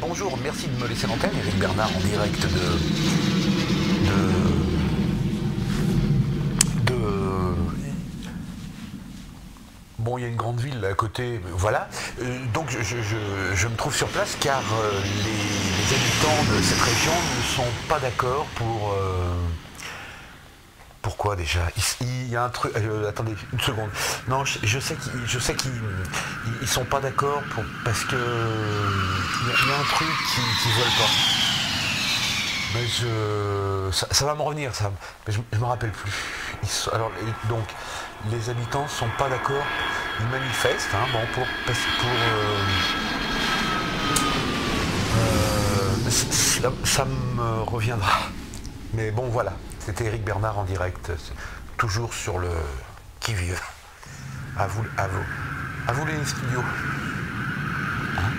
bonjour, merci de me laisser l'antenne, Eric Bernard en direct de. de. Bon, il y a une grande ville à côté, voilà. Euh, donc je, me trouve sur place car euh, les, les habitants de cette région ne sont pas d'accord pour. euh, pourquoi déjà il, il y a un truc. euh, attendez une seconde. Non, je, sais qu'ils, je sais qu'ils, ils, sont pas d'accord pour parce que il y, a- un truc qui, qui veulent pas. Mais je, ça, va me revenir, ça. Mais je, je me rappelle plus. Alors donc les habitants sont pas d'accord. Ils manifestent, hein, bon pour pour. euh, euh, ça me reviendra. Mais bon, voilà. C'était Eric Bernard en direct, toujours sur le qui vive. À vous, à vous, à vous les studios. Hein?